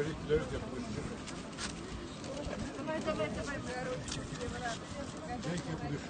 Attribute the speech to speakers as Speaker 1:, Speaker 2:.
Speaker 1: Böyle yapılır.
Speaker 2: Давай, давай, давай,
Speaker 1: Renk yapılır.